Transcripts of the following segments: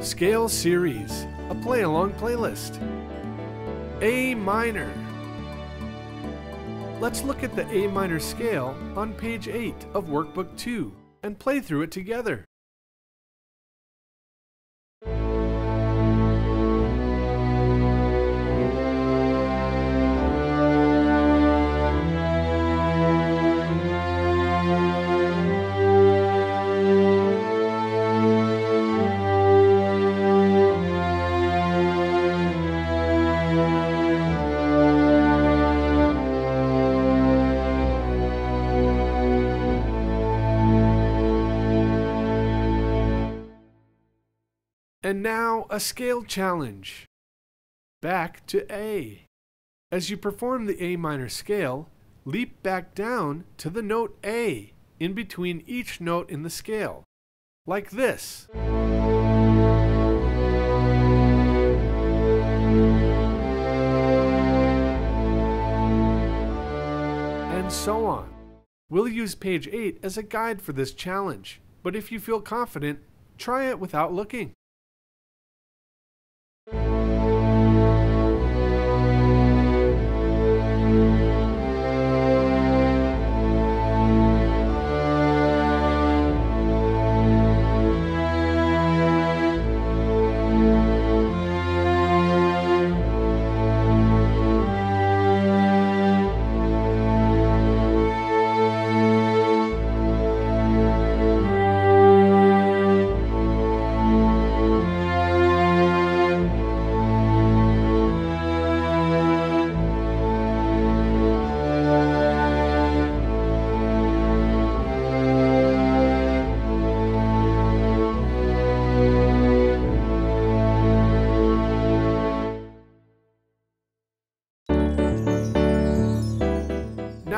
Scale Series, a play along playlist. A minor. Let's look at the A minor scale on page 8 of Workbook 2 and play through it together. And now a scale challenge. Back to A. As you perform the A minor scale, leap back down to the note A in between each note in the scale, like this. And so on. We'll use page 8 as a guide for this challenge, but if you feel confident, try it without looking.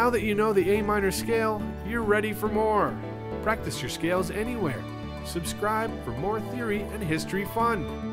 Now that you know the A minor scale, you're ready for more. Practice your scales anywhere. Subscribe for more theory and history fun.